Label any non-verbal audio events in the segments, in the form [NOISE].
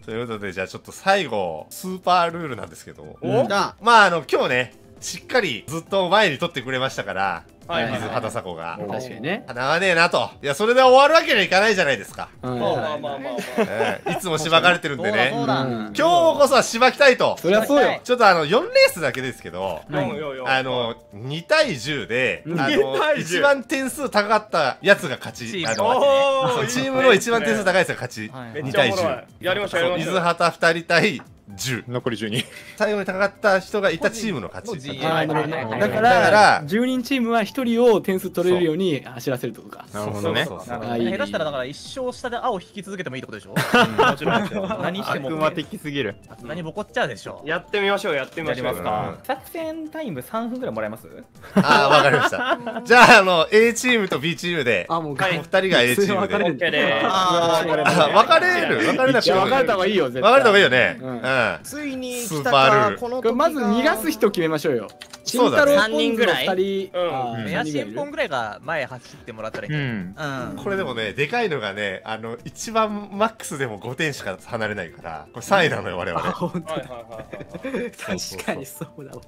ということで、じゃあちょっと最後、スーパールールなんですけど、おあ。まあ、あの、今日ね、しっかりずっと前に取ってくれましたから、はいはい水畑迫が。確かにね。長ねえなと。いや、それで終わるわけにはいかないじゃないですか。うんまあまあまあまあいつもしばかれてるんでね。そうだうん今日こそはしばきたいと。そりゃそうよ。ちょっとあの、4レースだけですけど、あの、2対10で、うんあ2の、対10一番点数高かったやつが勝ち。チームあの、チームの一番点数高いやつが勝ち。はいめっ2対ちゃおもろい10。やりましょうやりましょう伊豆畑2人対10。残り12。最後に高かった人がいたチームの勝ち。だかだからら、10人チームは1人を点数取れるように走らせるとか。なるほどね。下手したらだから一生下で青引き続けてもいいってことでしょ？もちろんもちろん何しても悪魔的すぎる。何ボコっちゃうでしょ？やってみましょうやってみましょうやりますか作戦タイム3分ぐらいもらえます？ああ、わかりました。[LAUGHS] じゃあ、あの、A チームと B チームで、あ、もう、はいお二人が A チームで。分かれる分かれる分かれなくいや、ても分かれた方がいいよ。分かれた方がいいよね。ううんん。ついに来たかこのまず逃がす人決めましょうよ。そうだね慎太郎ポンズの三人ぐらい？二人。うんあーエアシ三人がいる？ンポンぐらいが前走ってもらったらいいうん。うんこれでもね、でかいのがね、あの、一番マックスでも5点しか離れないから、これ3位なのよ、我々。本当確かにそうだわ。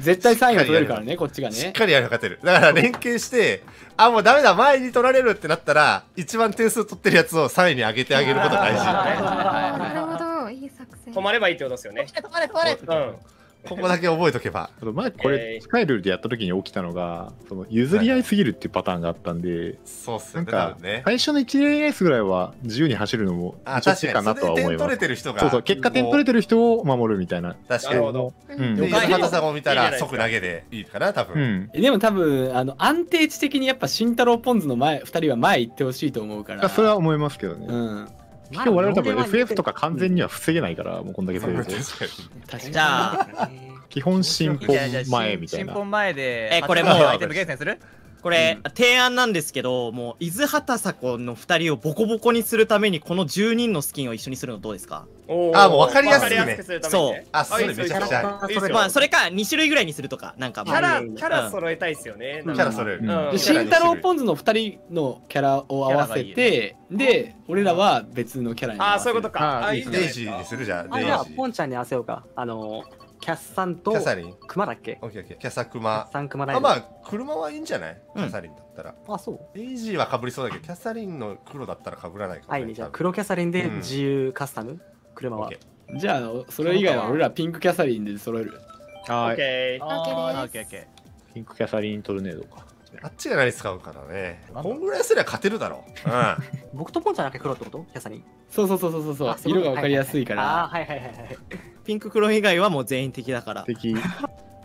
絶対3位が取れるからね、こっちがね。しっかりやれば勝てる。だから連携して、あ、もうダメだ、前に取られるってなったら、一番点数取ってるやつを3位に上げてあげることが大事。止まればいいってことですよね止まれ止まれうんここだけ覚えとけば。あと前これ、スカイルールでやった時に起きたのが、その譲り合いすぎるっていうパターンがあったんで、なんそうっすよね、多か分ね、。最初の1レースぐらいは自由に走るのもあ、ちょっ確かに。とかなとは思います。れてる人が。そうそう、結果点取れてる人を守るみたいな。確かに。なるほどうんで、畑さんを見たら即投げでいいかな、多う分。ん。でも多分、あの、安定値的にやっぱ慎太郎ポンズの前、2人は前行ってほしいと思うから。それは思いますけどね。うん。今日我々多分 FF とか完全には防げないから、もうこんだけ強いと。確かに。基本進歩前みたいな。新本前でえこれもうアイテム厳選する？これ、提案なんですけどもう伊豆畑迫の2人をボコボコにするためにこの10人のスキンを一緒にするのどうですか？あもう分かりやすくね。分かりやすくするために。ねあそれめちゃくちゃ。まあそれか2種類ぐらいにするとかなんかキャラキャラ揃えたいっすよね。キャラそれる。うん。で慎太郎ポンズの2人のキャラを合わせて、で、俺らは別のキャラに合あわせる。あそういうことか。あいいデイジーにするじゃん。デイジあじゃあー。ポンちゃんに合わせようか。あのキャッサンとキャサリン？クマだっけ？オッケーオッケー。キャサクマッ。サンクマライあ、ブまあ、車はいいんじゃない？キうんャサリンだったら。あそうデイジーは被りそうだけど、キャサリンの黒だったら被らないからはいねじゃあ黒キャサリンでうん自由カスタム？車はオッケじゃあ、それ以外は俺らピンクキャサリンで揃える。オッはい。ケーあーオッオッケーオッケピンクキャサリントルネードか。ーあっちが何使うからね。こんぐらいすりゃ勝てるだろう。うん。僕とポンちゃんだけ黒ってこと？キャサリンそうそうそうそうそう色が分かりやすいかあら。あはいはいはいはいピンク黒以外はもう全員敵だから敵。だか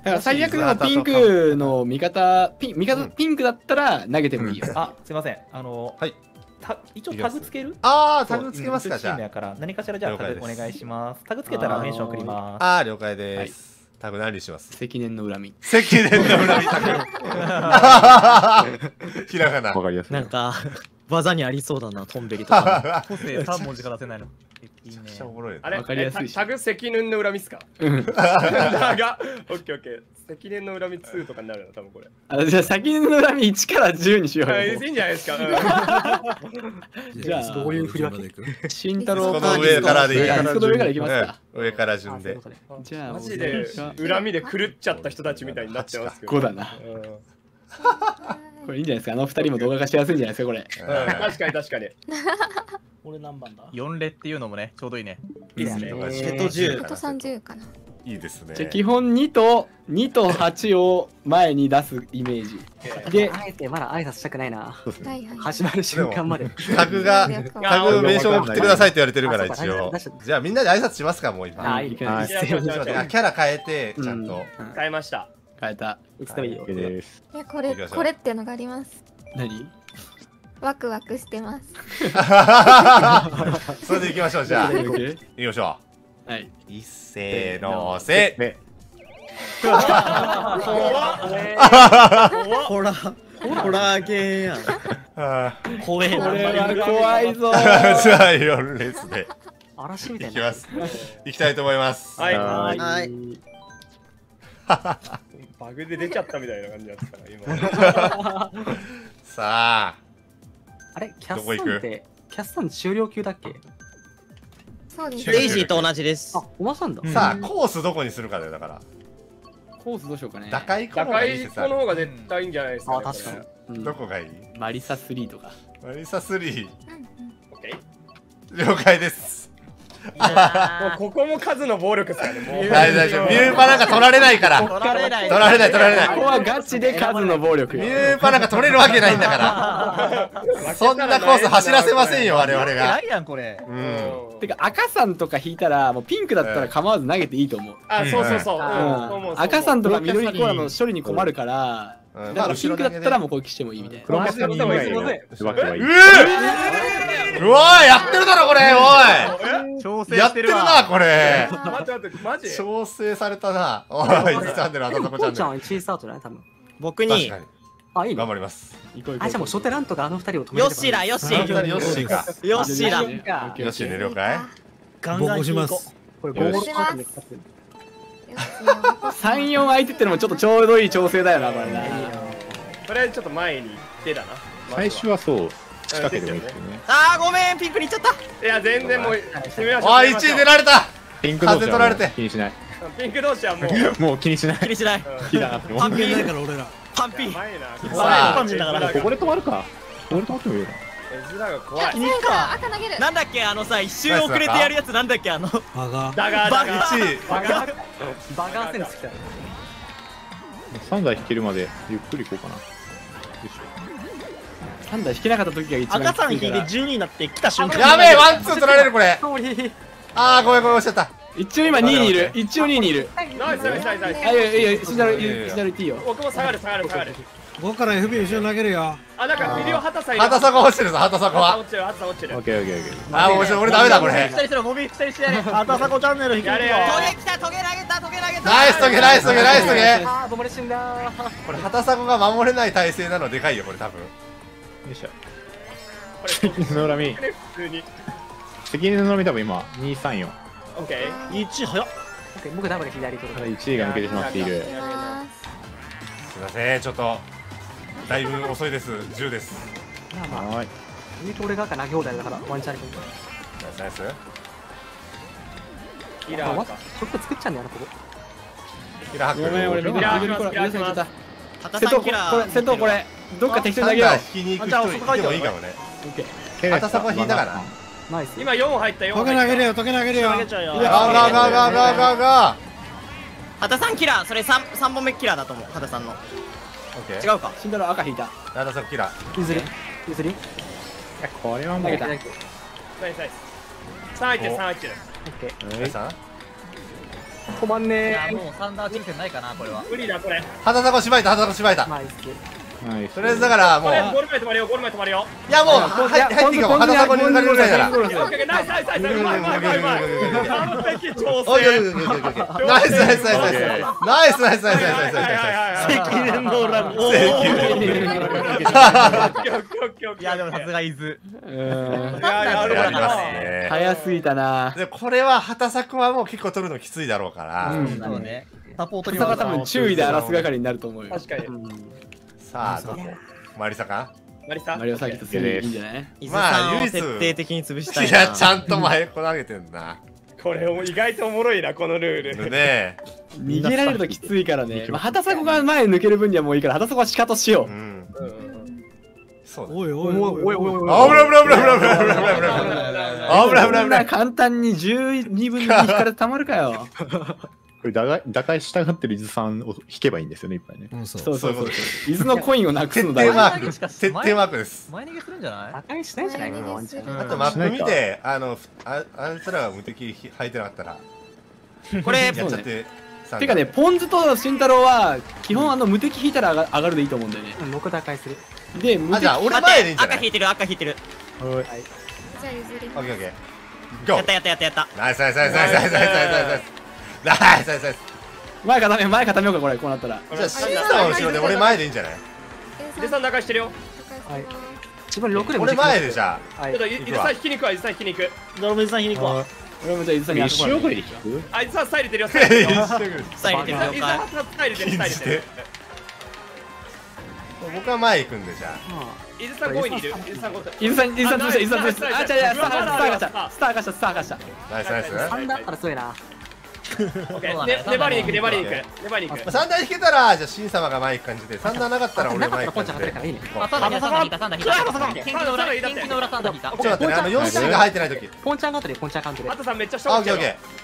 ら最悪でもピンクの味方、ピン味方ピンクだったら投げてもいいよ。あすいませんあのはいた一応タグつける？あー、タグつけますか、じゃチームやから何かしらじゃあタグ了解ですお願いしますタグつけたらメンション送りますあ。あー、了解です。タグ何にします？積年の恨み。積年の恨みタグ。[LAUGHS] ひらがな。わかりやすい。なんか技にありそうだなトンベリとかー [LAUGHS] 個性3文字から出せないのめちゃくちゃおもろいねあれ？わかりやすいタタグ積年の恨みっすか？うん。長オッケーオッケー。積年の恨み2とかになるの？多分これ。あじゃあ先年の恨み1から10にしようはいいいよ。んじゃないですか。じゃあどういう振り分け慎太郎その上からでいい。上から上からいきますか。うん。上からあ順で。じゃあ、マジで恨みで狂っちゃった人たちみたいになってますけど。5だな。[LAUGHS] うんこれいいんじゃないですか？あの二人も動画化しやすいんじゃないですか、これ。うん確かに確かに [LAUGHS] 俺何番だ？4レっていうのもねちょうどいいねいいですね瀬戸10あと30かな。いいですね。じゃあ基本2と2と8を前に出すイメージ。で、あえてまだ挨拶したくないな。始まる瞬間までタグが、タグ名称送ってくださいって言われてるから、一応。じゃあみんなで挨拶しますか、もうあ今。キャラ変えて、ちゃんと。うん変えました変えた。いつでもいいよ OK です。いや、これ、これっていうのがあります。何？ワクワクしてます。[LAUGHS] それで行きましょう、じゃあ。行 OK？きましょはい。う。一斉のせ。で、ホラーホラーゲーやんあ怖これは怖いぞーじゃあ、4列で。嵐みたいないきます。行きたいと思います。はいははいバグで出ちゃったみたいな感じだったから今。[LAUGHS] さあ、あれキャッどこ行く？サンってキャッサン終了級だっけ？そうです。レイジーと同じです。あ、おばさんだ。さあコースどこにするかだよだから。コースどうしようかね。打開コ打の方が絶対いいんじゃないですか、あ、確かに。うん。どこがいい？マリサ3とか。マリサ3うんうん。オッケ了解ですここも数の暴力ですからね、ミューパなんか取られないから。取られない。取られない取られない。ここはガチで数の暴力ミよ。ューパなんか取れるわけないんだから。[LAUGHS] そんなコース走らせませんよ我々が。ないやんこれ。ううん。んてか赤さんとか引いたらもうピンクだったら構わず投げていいと思う。あ、そうそうそう。赤さんとか緑コーラの確処理に困るから、う。んだからピンクだったらもう攻撃してもいいみたいな。クロマスに以外のわけはいい。うわーやってるだろこれお調いやってるなこれ。待って待って、マジ？調整されたな。おいチャンネルあたそこチャンネル？こうちゃんは1位スタートだね、多分。僕に。あ、いいの？頑張ります。行こう行こうあ、じゃあもう初手なんとかあの二人を止めヨてッシーだヨッシ本当にヨッシーかー。ヨッシーだ。オッケーオッケーヨッシーね了解。ガンガン引いここれ、ゴールカートで勝つ。よし3、4相手ってのもちょっとちょうどいい調整だよな、これな。とりあえずちょっと前に行ってだな。最初はそう、仕掛けてもいいですよね。あーごめんピンクに行っちゃったいや、全然もう、攻めましょう。あ1攻めましょう位出られたピンク同士は取られてう気にしない。ピンク同士はもう、もう気にしない。気にしないうん気だなって思うパンピないーから俺らパンピー。さあパンチだからここで止まるか。ここで止まってもいいよな。絵面が怖い。そうだ赤投げるなんだっけあのさ一瞬遅れてやるやつなんだっけあのバガだが、だバが、1位バカ。バガーセンス来たよ。3台引けるまでゆっくり行こうかな。よいし3台引けなかった時が一番赤さん引いてきついから12になって来た瞬間。やべえワンツー取られるこれ。あーごめんごめん押しちゃった。一応今2位にいる。一応2位にいる。ナイスナイスナイスナイス。あいやいやシナルいやいやシナル T よ。僕も下がる下がる下がる。ここから FB 後ろ投げるよ。あ、なんかミリオハタさん。畑迫落ちてるぞ畑迫は。落ちる、ハタさん落ちるオッ。ケーオッケーオッケー。あー面白い。俺ダメだこれ。二人するゴミ二人してやれあたさこチャンネル引きやれよトゲ来たトゲ投げたトゲ投げたナイストゲナイストゲナイストゲあー、ボマレ死んだこれ畑迫が守れない体勢なのでかいよこれ多分よいしょ。これ、責任の恨み。ね、普通に。責任の恨み多分今、234。オッケー。1早っオッケー僕ダブル左取るただ1位が抜けてしまっている。すすいませんちょっとだいぶ遅いです10ですまあまあ、はーい。言うと俺が赤投げ放題だからワンチャンあるけど。ナイスナイスキラーか。ショップ作っちゃうんだよな、ここ。キラーハックごめん俺緑いや緑コーラいや緑さんちゃっハタた瀬戸こさんキラーれ瀬戸これどっか適当に投げよサンダー引きに行く人いてもいいかもね。うオッケー。畑迫引いたから。ナイス。今4入った4ト入った。ゲ投げるよトゲ投げるよ。ガーガーガーガーガーガーガハタさんキラー。それ三三本目キラーだと思う。ハタさんの。ーオッケー。違うか。死んだの赤引いた。畑迫キラー。譲り。譲り。これはもう。投げ。たナイスナイス。3入ってる3入ってる。オッケー。止まんいねやもうサンダー抽選ないかなこれは無理だこれ。畑迫しばいた畑迫しばいたー。ナイス。ナイスとりあえずだからもうこれゴール前止まるよゴール前止まるよ。いやもう入って入っていいかも畑迫に抜かれるぐらいならオッケーオッケーナイスナイスナイス。うまいうまいうまいうまい。完璧調おいおいおい整。おいおいおいおいナイスナイスナイスナイスナイスナイスナイスナイスナイスナイスナイスナイス責任の裏もいやでもさすが伊豆うーんいややるやりますな。ね早すぎたなでこれは畑作はもう結構取るのきついだろうから、うんそうねサポートにそこは多分注意で荒らす係になると思うよ確かに。さあどこマリサか？マリサ。マリオサーキット3いいんじゃない？まあ唯一徹底的に潰したいな。いやちゃんと前こ投げてんな。これ意外とおもろいなこのルール。ね逃げられるときついからね、まあ、畑迫が前抜ける分にはもういいから畑迫は仕方しよえう。んうん。そうだおいおいおいおいおいおい。おい。あぶらぶらぶらぶらぶらぶらぶらぶらぶらぶらぶらそんなぶら簡単に12分の2引かれてたまるかよ [LAUGHS] これ打開打開したがってる伊豆さんを引けばいいんですよね、いっぱいね。うんそう。そうそうそう。伊豆のコインをなくす徹の大事底マーク徹底マークです。前逃げするんじゃない？赤いしないんじゃない。うん。あとマップ見てあのああいつらが無敵履いてなかったら。これやっちゃってさてかねポンズと慎太郎は基本あの無敵引いたら上が上がるでいいと思うんだよね。うん僕打開する。で無敵あじゃあ俺前でいいんじゃない？赤引いてる赤引いてる。じゃあ譲りオッケーオッケー。ゴー。やったやったやったやった。ナイスナイスナイスナイスナイスナイスナイスナイスナイスナイス前固め前固めようかこれこうなったら。じゃあシンさんは後ろで俺前でいいんじゃない？でさん中してるよ。はい自分6でも俺前でじゃはいちょっと。伊豆さん引きに行くわ伊豆さん引きに行く。ドロメさん引きに行こう俺もじゃあ伊豆さんに一生ぐらいで引くあ伊豆さんスタイル出るよスあタイル出るよ。スタイル入れてる伊豆了解さんスタイル出るスタイル出る。僕は前行くんでじゃあ。伊豆さん5位にいる。伊豆さん5位。伊豆さん伊豆さん伊豆さん潰したあ違う違うスターまだあるがしたスターがしたスターがしたスターがしたナイスナイスはい3だったら強いなね粘りに行く粘りに行く。粘りに行く。三段引けたらじゃあ新様が前行く感じで三段なかったら俺なかったらポンちゃ前行く感じでんが出るからいいね。あ、サンダー引いた、サンダー引いた、サンダー引い裏、天気の裏サンダー引いた。ちょっと待ってねあの4シが入ってない時ポンちゃんが後でポンちゃんカウントでハトさんめっちゃあ勝負オッケーオッケー。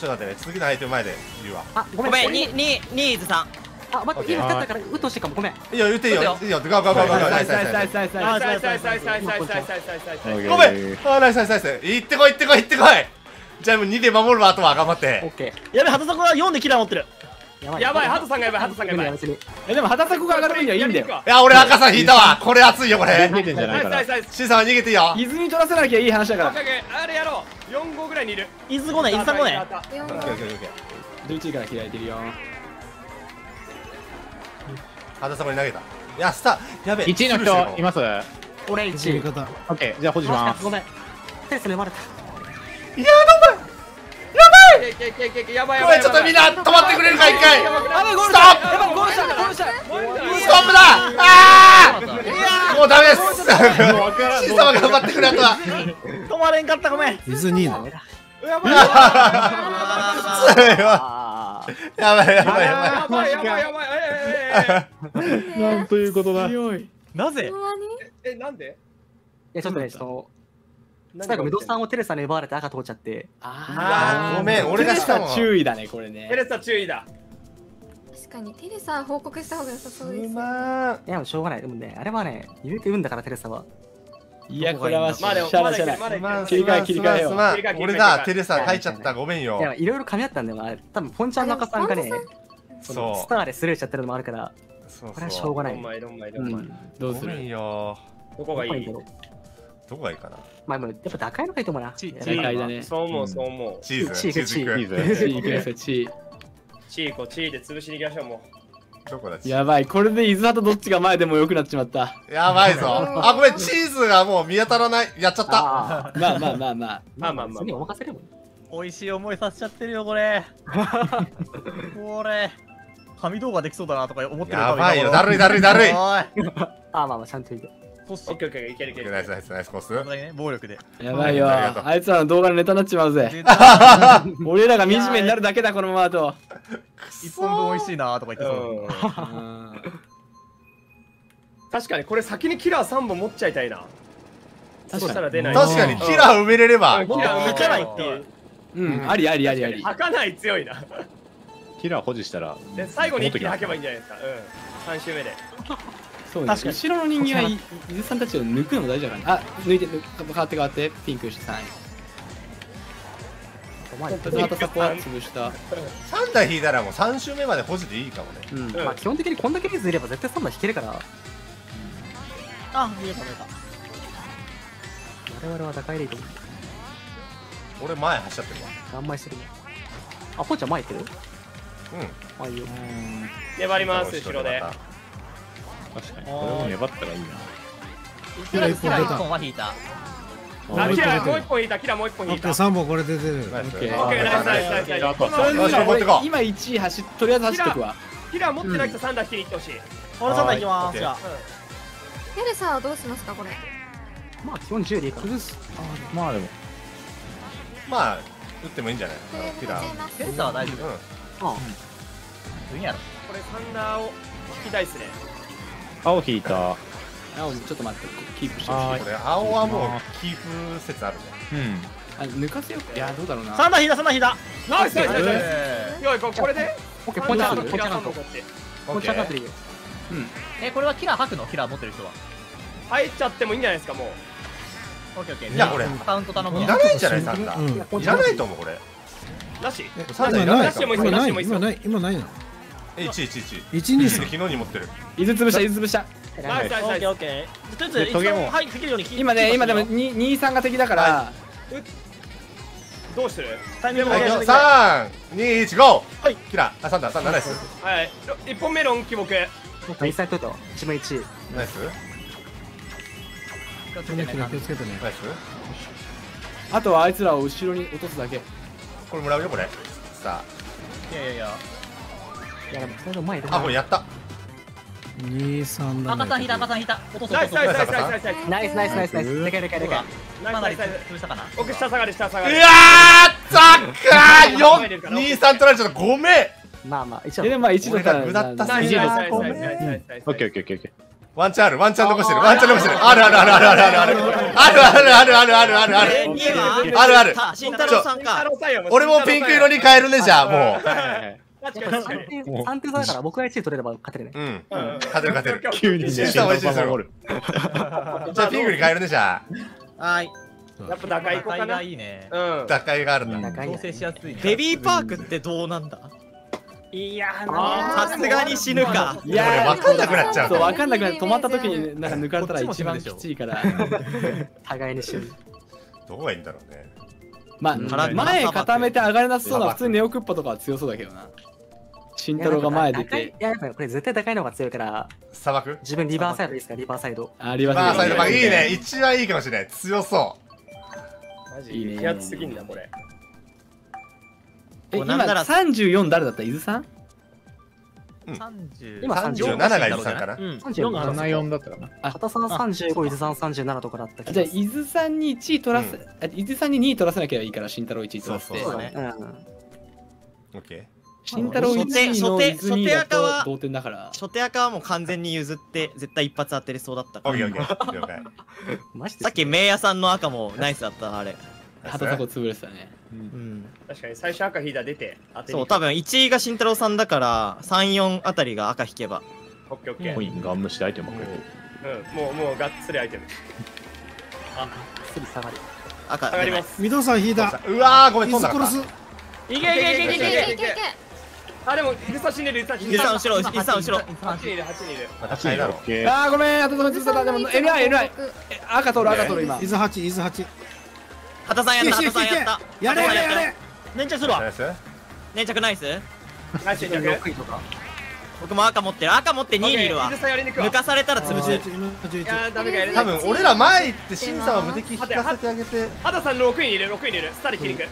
ちょっと待ってね次の相手前で言うわ。あごめん。に、に、に、伊豆さん。あ待って今勝ったからうっとうしいかもごめん。いいよ言っていいよ。いいよ。ガーガーガーガーガー。ナイスナイスナイスナイスナイス。ナイスさいさいさいさいさいさいさいさいさいさいさいごめんあーナイスナイスナイス行ってこい行ってこい行ってこいじゃあもう2で守るわあとは頑張って。オッケやべ、畑迫は4でキラー持ってる。ーやばいやばいハトさんがやばいハトさんがやばい。無理やでも肌作が上がる分にはいいんだよ。いや俺赤さん引いたわ。これ熱いよこれ。逃げてんじゃないから。ナイスナイスナイス。新様逃げていいよ。泉取らせなきゃいい話だから。あれやろう。4号ぐらいにいる。伊豆5年、伊豆さん5年。四オッケーオッケーオッケー11位から開いてるよ。肌様に投げた。いやスターやべえ1位の人います？俺1位。方。オッケーじゃあ保持します。ごめんテレス読まれたいけいけいけいやばいやごめんちょっとみんな止まってくれるか一回ストップやばいゴールしたゴールしたストップだああもうダメです新様頑張ってくれあとは止まれんかった、ごめん。伊豆2位なのやばいやばいやばいやばいやばいやばいやばいええなんということだなぜえなんでいやちょっとねちょっと最後メドさんをテレサに奪われて赤通っちゃって。あー。ごめん。俺がしたもん。注意だねこれね。テレサ注意だ。確かにテレサ報告した方が良さそうですすまいやもうしょうがない。でもねあれはね言うて運だからテレサは。いやこれはしまあでもゃらしゃらまだい切り替え切り替えよ俺だテレサ書いちゃったごめんよ。いやいろいろ噛み合ったんだよな多分ポンちゃんの赤さんがねそう。スターでスルーしちゃってるのもあるから。そうこれはしょそうがない。どうすごめんるよ。どこがいい？どこがいいかな？まあでもやっぱ打開のがいいと思うな。チーだね。そう思うそう思う。チーズ。チーズ。チーズチーいくださいチチーコチーで潰しに行きましょうもどこだチーーやばいこれで伊豆畑どっちが前でも良くなっちまった。やばいぞ。あごめんチーズがもう見当たらない。やっちゃった。ああ。まあまあまあまあ。まあまあまあ次お任せでも美味しい思いさせちゃってるよ、これ。これ。神動画できそうだなとか思ってるやばいよ。だるいだるいだるい。[LAUGHS] ああまあまあちゃんと言うオッケー。オッケーいけるいける。ナイスナイスナイスコー。ス暴力で。やばいよ。あいつらの動画のネタになっちまうぜ俺らが惨めになるだけだこのままだと。一本分美味しいなとか言ってそう。うん。確かにこれ先にキラー3本持っちゃいたいな。そしたら出ない。確かにキラー埋めれれば。うん。キラー埋めないっていう。うん。ありありありあり。吐かない強いな。キラー保持したらで最後に一気に吐けばいいんじゃないですか。うん。3周目でそうね。確かに。後ろの人間はい伊豆さんたちを抜くのも大事だから。ねあ抜いて抜変わって変わって。ピンクして3位お前伊豆畑サコは潰した。3台引いたらもう3周目まで保持でいいかもね。うん。まあ基本的にこんだけ水いれば絶対3枚引けるから。あ、見えた見えた。我々は打開でいいと思う俺前走っちゃってるわ。何枚するの？あポンちゃん前行ってる？うん。まあいいよ。粘ります後ろで確かに。これも粘ったらいいな。キラー1キラー一本は引いた。あキラーもう一本引いた。キラーもう一本引いた。オッケー3本これで出る。ナイス。オッケー。オッケーナイスナイスナイス。ナイス今1位走っとりあえず走っとくわ。キラー持ってない人3台引きに行ってほしい。俺3台行きます。はい。じゃあ。テレサはどうしますかこれ？まあ基本10でいいか。らまあでも。まあ打ってもいいんじゃない？キラー出ちゃいます。センサーは大丈夫。あいいやろ。これサンダーを引きたいっすね青引いた。あちょっと待ってキープしてほしい。これ青はもうキープ説あるねうん。あ抜かせよう。いやどうだろうな。3台引いた、3台引いた。ナイスナイスナイスナイえスよいここれで？オッケーポンちゃんカントキラー3ポンちゃんカント本こっちポンちゃんカントでいいよーえ、これはキラー吐くの？キラー持ってる人は。入っちゃってもいいんじゃないですかもう。オッケーオッケー。いやこれ。カウント頼むわいら。ないんじゃないサンダうん。ーいらないと思うこれ。なしないか出してもいい今なしてもいいっすよ。今ない今ないの？え111 123昨日に持ってる。伊豆潰した？伊豆潰した？ナイスナイスナイスオッケーオッケー。とりあえず、はい、できるように今ね今でもに2 3が敵だから。どうする？タイミングはいを上げて3 2 1 GO はい。キラーあサンダーサンダーナイス。はい。1本目ロン記録インサイトと一番1位ナイス。気をつけてね。ナイス。あとはあいつらを後ろに落とすだけ。これもらうよこれ。さいやいやいや。いやでもそれ前出ああこれやった。二三七。赤さん引いた赤さん引いた。落とそうナイスナイスナイスナイスナイス。ナイスナイスナイスナイス。でかいでかいでかい。かなり潰したかな。奥下下がり下下がり。うわーザッカーよ23取られちゃった。ごめん。まあまあ、一応え。でもまあ一度からぐだったナイスすぎるナイスナイスナイスナイスナイスナイスオッケーオッケーオッケーオッケー。ワンチャンあるワンチャン残してる。ワンチャン残してる。あるあるあるあるあるあるあるある。あるあるあるある。あるあるえー、2位はあるあるた慎太郎さんか。俺もピンク色に変えるねじゃあもはいはいはい確かに確かに。3点差だから僕が1位取れれば勝てるね。ううん。勝てる勝てる。急にね審査も一緒にする守る。[LAUGHS] じゃあピンクに変えるねじゃあ。はい。やっぱ高い子か高いながいいね。うん。打開があるんだ。調整しやすいね。ベビーパークってどうなんだ？いやさすがに死ぬか。いや俺分かんなくなっちゃう。そう分かんなくなって止まった時になんか抜かれたら一番きついから。[LAUGHS] 互いに死ぬ。どこがいいんだろうね。まうん。あ前固めて上がれなさそうな普通にネオクッパとかは強そうだけどな慎太郎が前出ていや、やっぱこれ絶対高いのが強いから、砂漠？自分リバーサイドいいですか、リバーサイド。ありままあサイド。バックいいね。い一番いいかもしれない。強そマジいいね。気圧すぎんだこれ。え今なんなら34誰だった？伊豆さん？30う今37が伊豆さんかな？うん。34が74だったかな。畑さん35、伊豆さん37とかだった気じゃあ。伊豆さんに1位取らせ、あ伊豆さんに2位取らせなきゃいいから慎太郎1位取らせて。そうそうだね。うん。オッケ慎太郎1位の伊豆2位だ初手赤はと同点だから。初手赤はもう完全に譲って絶対一発当てれそうだったから。ーオッケーオッケー。了解マジでさっき名屋さんの赤もナイスだったあれ。畑迫潰れてたね。うん。確かに最初赤引いたら出て当てにそう多分1位が慎太郎さんだから34あたりが赤引けば。オッケーオッケー。コインガン無視でアイテムをくれてうん。もうもうがっつりアイテム。すぐ下がる。赤。下がります。ミドさん引いた。うわーごめん伊飛んだ。いけいけいけいけいいけいけいけいけあでも伊豆さん死んでる伊豆さん死んでる伊豆さん後ろ。伊豆さん後ろ8人いる。8人いる。ろあーごめん畑迫潰れてたでも NI NI え赤取る赤取る今。伊豆八、伊豆八。畑さんやった畑さんやった。やれやれやれ。粘着するわ。粘着ナイス？ナイス着6位とか。僕も赤持ってる。赤持って2位にいるわ。伊豆さんやりにくわ。抜かされたら潰す11今11いやーダメかやれ多ない分俺ら前行って審査は無敵引かせてあげて。畑さん6位にいる6位にいる。スターで切りく。無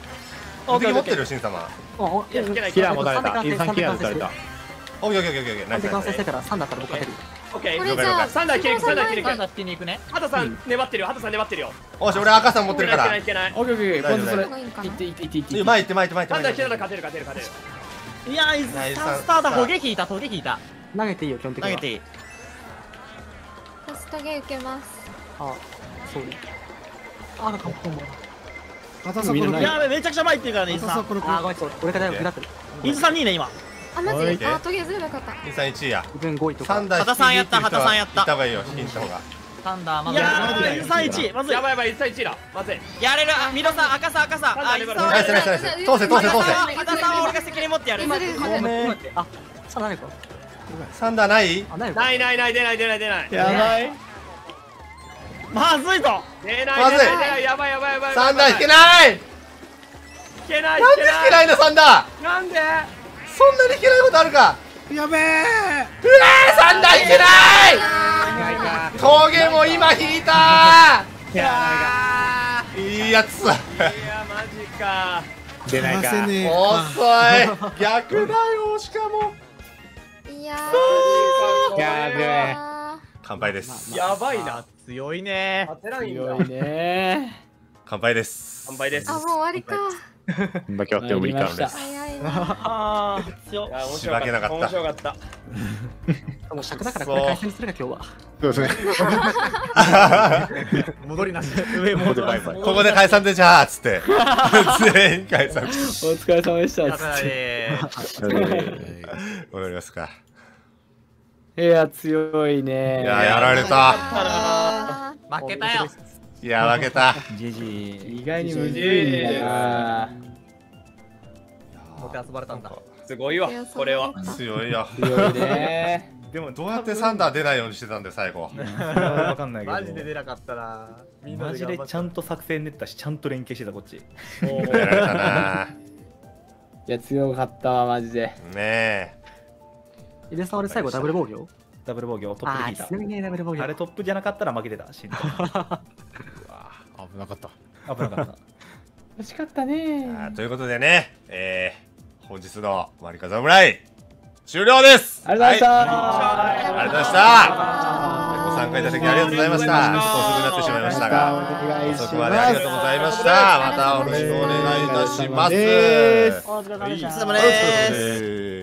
敵持ってる。よ審査マンあおいやいけない。キラーも誰だ？三で伊豆さんキラー打たれたオッケーオッケーオッケーオッケーナイ3でスナイス。完成してから3だったら僕勝てる。オッケーこれじゃあサンダー切りに行くサンダー切りに行くサンダー引きに行くね。畑さん粘ってるよ。畑さん粘ってるよ。おし俺赤さん持ってるかいけならいいけないいけない。オッケーオッケー今度それいっていっていっていっていや前行って前行って前行って前行って。切らな勝てる勝てる勝てるいやー伊豆さん。スターだ。トゲ引いたトゲ引いた。投げていいよ、基本的には。投げていい私トゲ受けます。あ、そうね。あ、なんか、ほんやべめちゃくちゃ前行ってるからね伊豆さん畑迫あ、ごめん、俺がだいぶ下ってる。伊豆さん2位ね今。あマジはいであトゲずればよかった。審査1位や。自分5位とか。3台畑さんやった畑さんやった。行った方がいいよ引いた方が。サンダーまいずやー伊豆さん1位。まず。いやばいやばい伊豆さん1位だ。まず。いやれる。あミドさん赤さ赤さあ伊豆さんはナイスナイスナイス。通せ通せ通せ畑さんは俺が責任持ってやる。今でごめん。あ、さあ、何か。サンダーない。ないないない出ない出ない出ない。やばいまずいぞ。出ないまずい。やばいやばいやばい。サンダー引けない。ない引けないなんで引けない。のサンダー。なんで？そんなに引けないことあるか。やべえ。うわーサンダー引けない。峠も今引いたいやいいやついやマジか出ないか。遅い。逆だよしかも。いやー。やべえ乾杯です。やばいな強いね。強いね。乾杯です。乾杯です。あもう終わりか。だけあっても無理か。らです早いな。あー強っ。た。ばけなかった。面白かった。もう尺だからこれするか、今日は。そうですね。[LAUGHS] 戻りなし上戻りここで解散でじゃあっつって。[LAUGHS] 全員解散。お疲れ様でした。やばいねわか [LAUGHS] りますか。いや強いねいややられた。あ負けたよ。いや負けた。[LAUGHS] じじ意外にむずいんだなもて遊ばれたんだ。すごいわこれは。強いよ。強いね。[LAUGHS] でもどうやってサンダー出ないようにしてたんで最後。わかんないけど。マジで出なかったな。みんなマジでちゃんとと作戦練ったしちゃんと連携してたこっち。やられたないや強かったわマジで。ねえ。井出さん、俺最後ダブル防御？ダブル防御トップで引いた強いね、ダブル防御。あれトップじゃなかったら負けてたしんどい危なかった。危なかった。[LAUGHS] 惜しかったね。ということでね、えー、本日のマリカ侍終了です。ありがとうございました、はい。ありがとうございました。ご参加いただきありがとうございました。ちょっと遅くなってしまいましたが遅くまでありがとうございました。また。よろしくお願いいたします。お疲れ様です